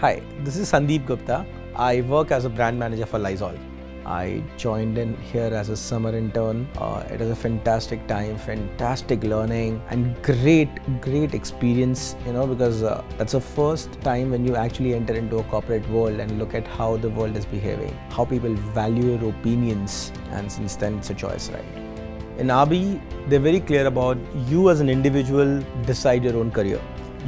Hi, this is Sandeep Gupta. I work as a brand manager for Lysol. I joined in here as a summer intern. Uh, it was a fantastic time, fantastic learning, and great, great experience. You know, because uh, that's the first time when you actually enter into a corporate world and look at how the world is behaving, how people value your opinions, and since then it's a choice, right? In RB, they're very clear about you as an individual decide your own career.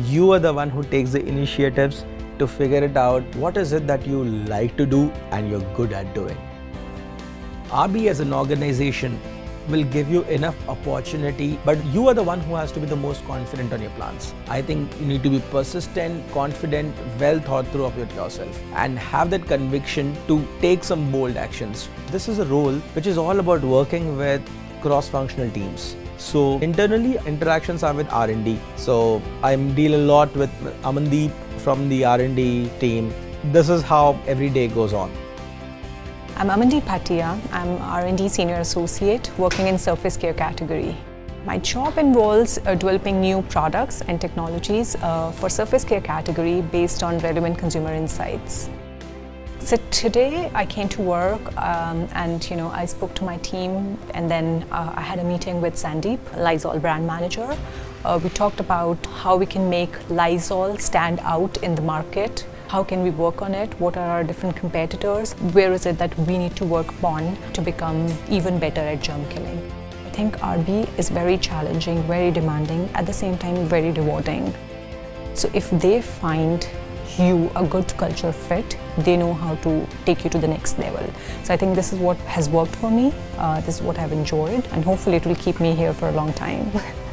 You are the one who takes the initiatives to figure it out what is it that you like to do and you're good at doing. RB as an organization will give you enough opportunity, but you are the one who has to be the most confident on your plans. I think you need to be persistent, confident, well thought through of yourself, and have that conviction to take some bold actions. This is a role which is all about working with cross-functional teams. So internally interactions are with R&D. So I deal a lot with Amandeep from the R&D team. This is how every day goes on. I'm Amandeep Bhatia. I'm R&D Senior Associate working in surface care category. My job involves uh, developing new products and technologies uh, for surface care category based on relevant consumer insights. So today I came to work um, and you know I spoke to my team and then uh, I had a meeting with Sandeep, Lysol brand manager. Uh, we talked about how we can make Lysol stand out in the market how can we work on it? What are our different competitors? Where is it that we need to work on to become even better at germ killing? I think RB is very challenging, very demanding, at the same time very rewarding. So if they find you a good culture fit, they know how to take you to the next level. So I think this is what has worked for me, uh, this is what I've enjoyed, and hopefully it will keep me here for a long time.